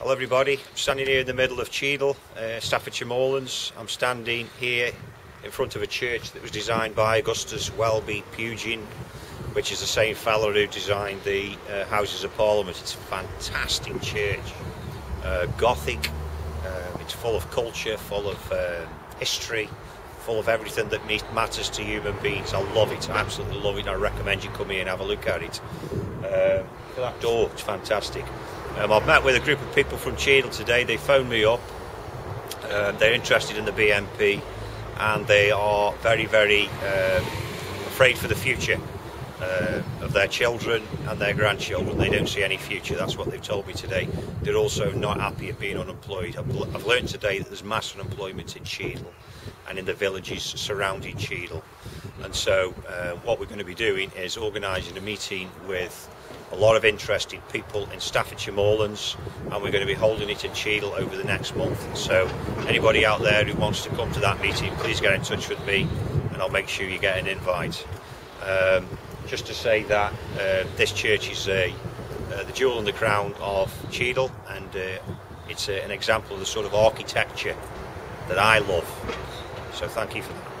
Hello everybody, I'm standing here in the middle of Cheadle, uh, Staffordshire Moorlands. I'm standing here in front of a church that was designed by Augustus Welby Pugin, which is the same fellow who designed the uh, Houses of Parliament. It's a fantastic church, uh, Gothic, um, it's full of culture, full of uh, history, full of everything that matters to human beings. I love it, I absolutely love it. I recommend you come here and have a look at it. Um, that door, it's fantastic. Um, I've met with a group of people from Cheadle today. They phoned me up. Um, they're interested in the BNP and they are very, very um, afraid for the future uh, of their children and their grandchildren. They don't see any future. That's what they've told me today. They're also not happy at being unemployed. I've, I've learned today that there's mass unemployment in Cheadle and in the villages surrounding Cheadle. And so, uh, what we're going to be doing is organising a meeting with a lot of interested people in Staffordshire Moorlands, and we're going to be holding it in Cheadle over the next month. So, anybody out there who wants to come to that meeting, please get in touch with me, and I'll make sure you get an invite. Um, just to say that uh, this church is uh, the jewel in the crown of Cheadle, and uh, it's uh, an example of the sort of architecture that I love. So, thank you for that.